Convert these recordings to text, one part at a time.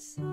sun.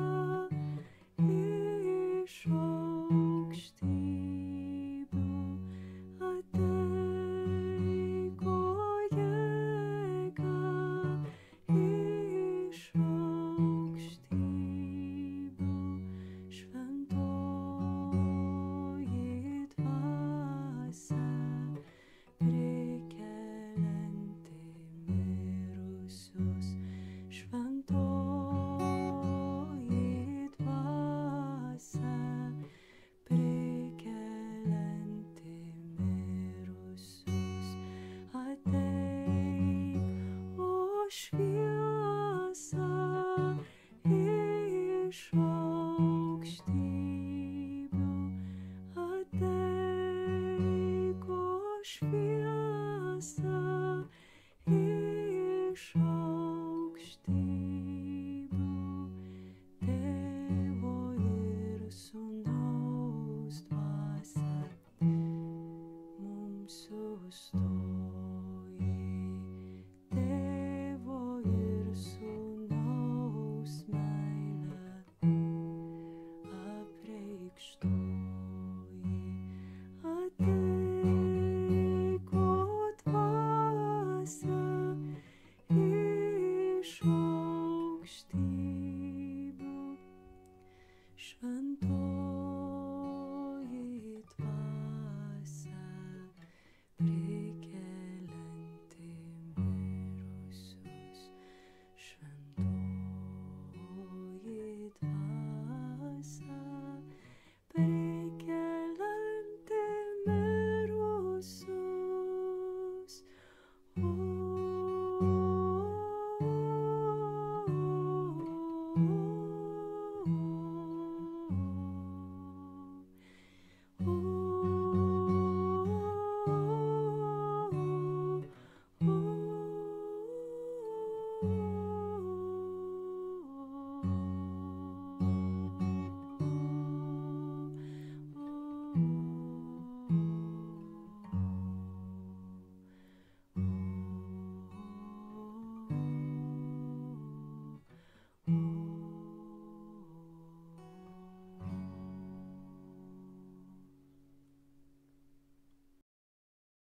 iš aukštybių šventoji dvasia prikelianti mirusius. Šventoji dvasia prikelianti mirusius. Oh